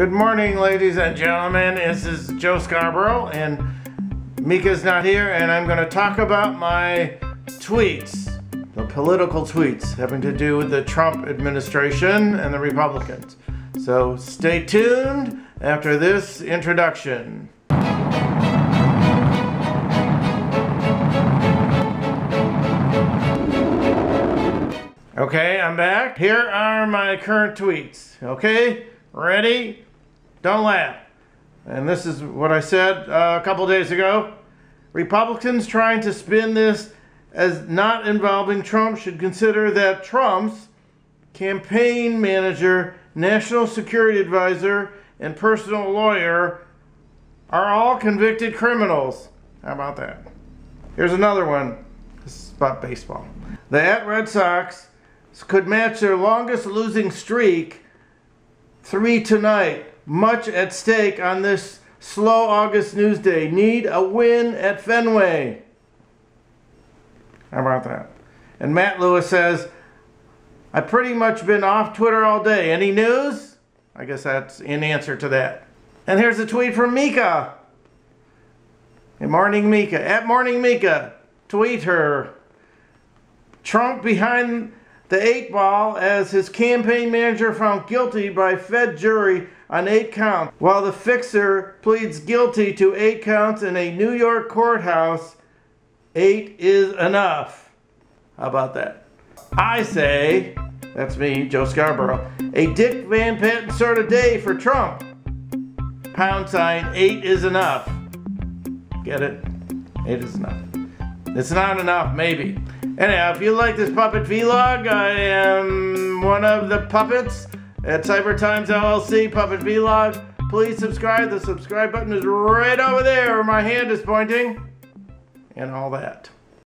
Good morning, ladies and gentlemen. This is Joe Scarborough, and Mika's not here, and I'm going to talk about my tweets, the political tweets having to do with the Trump administration and the Republicans. So stay tuned after this introduction. Okay, I'm back. Here are my current tweets. Okay, ready? Don't laugh. And this is what I said uh, a couple days ago. Republicans trying to spin this as not involving Trump should consider that Trump's campaign manager, national security advisor, and personal lawyer are all convicted criminals. How about that? Here's another one. This is about baseball. The at Red Sox could match their longest losing streak three tonight. Much at stake on this slow August news day. Need a win at Fenway. How about that? And Matt Lewis says, I've pretty much been off Twitter all day. Any news? I guess that's in answer to that. And here's a tweet from Mika. Hey, morning Mika. At morning Mika. Tweet her. Trump behind the eight ball as his campaign manager found guilty by Fed jury on eight counts, while the fixer pleads guilty to eight counts in a New York courthouse. Eight is enough. How about that? I say, that's me, Joe Scarborough, a Dick Van Patten sort of day for Trump. Pound sign, eight is enough. Get it? Eight is enough. It's not enough, maybe. Anyhow, if you like this puppet vlog, I am one of the puppets at Cyber Times LLC Puppet Vlog. Please subscribe. The subscribe button is right over there where my hand is pointing. And all that.